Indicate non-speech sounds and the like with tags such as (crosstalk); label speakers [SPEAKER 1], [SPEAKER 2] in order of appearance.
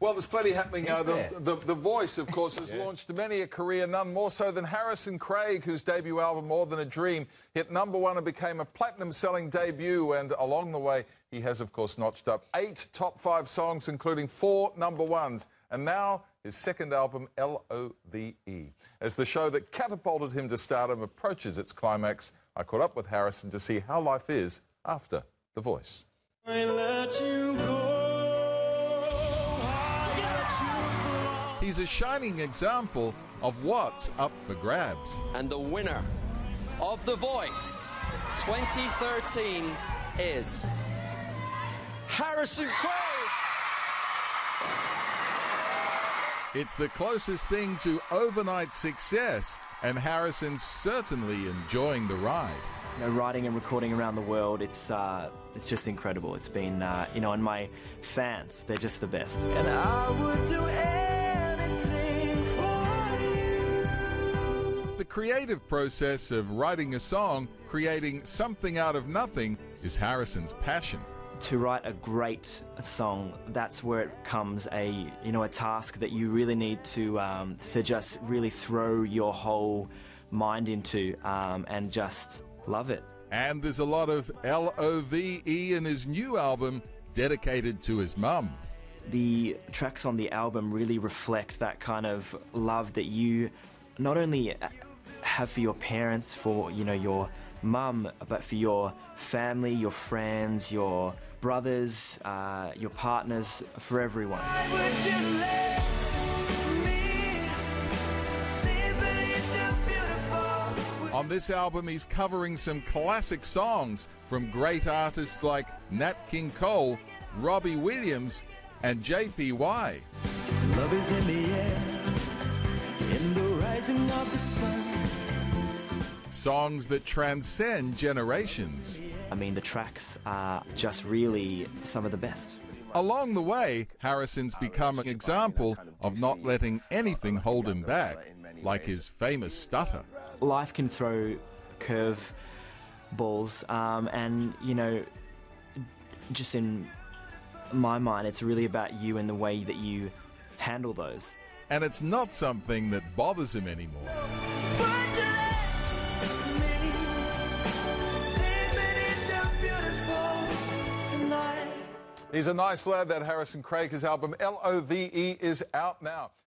[SPEAKER 1] Well, there's plenty happening. Uh,
[SPEAKER 2] there?
[SPEAKER 1] the, the, the Voice, of course, has (laughs) launched many a career, none more so than Harrison Craig, whose debut album, More Than a Dream, hit number one and became a platinum selling debut. And along the way, he has, of course, notched up eight top five songs, including four number ones. And now, his second album, L O V E. As the show that catapulted him to stardom approaches its climax, I caught up with Harrison to see how life is after The Voice. He's a shining example of what's up for grabs.
[SPEAKER 3] And the winner of The Voice 2013 is Harrison Craig.
[SPEAKER 1] It's the closest thing to overnight success, and Harrison's certainly enjoying the ride.
[SPEAKER 2] You know, writing and recording around the world, it's uh, it's just incredible. It's been, uh, you know, and my fans, they're just the best.
[SPEAKER 4] And I would do anything for you.
[SPEAKER 1] The creative process of writing a song, creating something out of nothing, is Harrison's passion.
[SPEAKER 2] To write a great song, that's where it comes a, you know, a task that you really need to um, to just really throw your whole mind into um, and just love it.
[SPEAKER 1] And there's a lot of L O V E in his new album dedicated to his mum.
[SPEAKER 2] the tracks on the album really reflect that kind of love that you not only have for your parents, for you know your mum, but for your family, your friends, your brothers, uh, your partners, for everyone.
[SPEAKER 1] On this album, he's covering some classic songs from great artists like Nat King Cole, Robbie Williams, and JPY.
[SPEAKER 4] Love is in the air, in the rising of the sun.
[SPEAKER 1] Songs that transcend generations.
[SPEAKER 2] I mean, the tracks are just really some of the best.
[SPEAKER 1] Along the way, Harrison's become an example of not letting anything hold him back, like his famous stutter.
[SPEAKER 2] life can throw curve balls um, and you know just in my mind it's really about you and the way that you handle those
[SPEAKER 1] And it's not something that bothers him anymore.
[SPEAKER 4] Would you let me see beneath the beautiful tonight?
[SPEAKER 1] He's a nice lad, that Harrison Craig. His album L O V E is out now.